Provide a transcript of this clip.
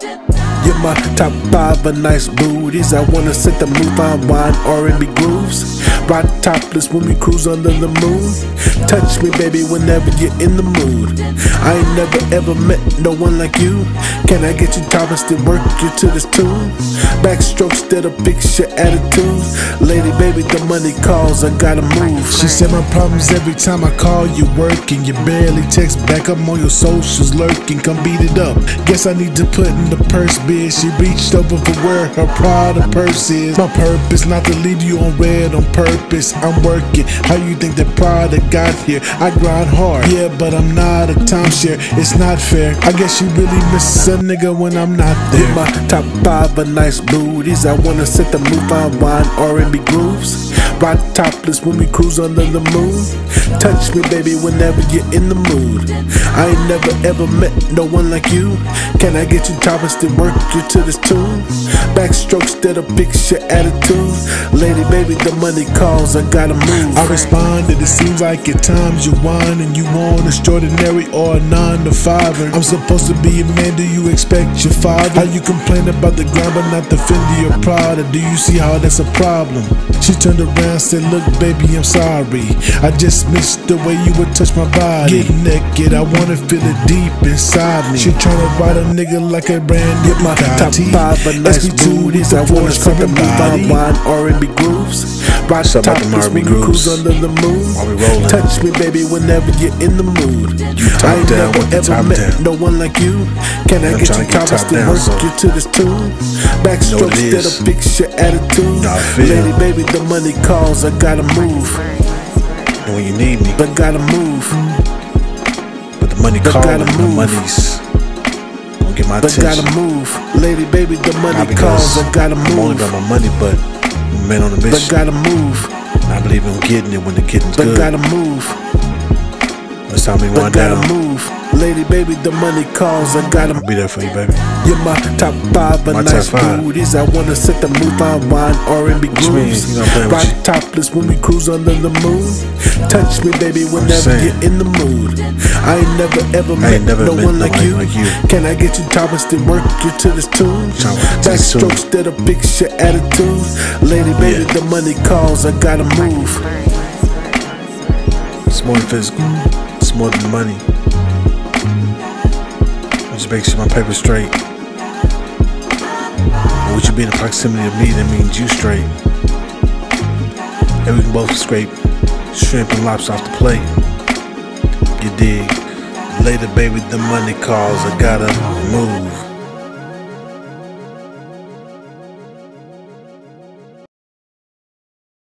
You're my top five of nice booties. I wanna set the mood on wine R&B grooves. Ride topless when we cruise under the moon. Touch me, baby, whenever you're in the mood. I ain't never ever met no one like you. Can I get you topless to work you to this tune? Backstrokes that'll fix your attitude. Lady, baby, the money calls. I gotta move. She said my problems every time I call you working. You barely text back. I'm on your socials lurking. Come beat it up. Guess I need to put in the purse bid. She reached over for where her Prada purse is. My purpose not to leave you on red on purpose. I'm working. How you think that Prada got here? I grind hard. Yeah, but I'm not a It's not fair. I guess you really miss a nigga when I'm not there. With my top five of nice booties. I wanna set the mood on wine R&B grooves. Ride topless when we cruise under the moon. Touch me, baby, whenever you're in the mood. I ain't never ever met no one like you. Can I get you topless to work you to this tune? Backstrokes that'll picture attitude. Lady, baby, the money calls. I gotta move. I responded. It seems like at times you whine and you want extraordinary or a nine to five. I'm supposed to be a man. Do you expect your father? How you complain about the grind but not the Fendi or? Do you see how that's a problem? She turned around, said, Look, baby, I'm sorry. I just missed the way you would touch my body. Get naked, I wanna feel it deep inside me. She tryna ride a nigga like a brand new my top five of nice SB2 booties. I wanna Porsche, set the carbon on body. wine R&B grooves. What's up about them when we cruise grooves? under the moon. While we rolling. Touch me, baby, whenever you're in the mood. top I ain't down never ever top met down. no one like you. Can I I'm get you topless to down, work so- you to this tune? Backstrokes that'll fix your attitude. Know how I feel. Lady, baby, the money calls. I gotta move. And when you need me, But gotta move. but the money But gotta the move. money's get my But gotta move. Lady, baby, the money calls. I gotta I'm only move. about my money, but man on a But mission. gotta move. And I believe in getting it when the getting's But good. gotta move. It's time we But wind gotta move. Lady, baby, the money calls. I gotta I'll be there for you, baby. You're my top five of My nice booties. I wanna set the mood on wine R&B What you mean? grooves. You Ride topless when we cruise under the moon. Touch me, baby, whenever you're in the mood. I ain't never ever met never no met one like you. like you. Can I get you topless to work you to this tune? Tryna work to this tune. Backstrokes that'll fix your attitude. Lady, baby, Yeah. the money calls. I gotta move. It's more than physical. It's more than money. I just make sure my paper straight. And with you being in proximity of me, that means you straight. And we can both scrape shrimp and lobster off the plate. You dig? Later, baby, the money calls. I gotta move.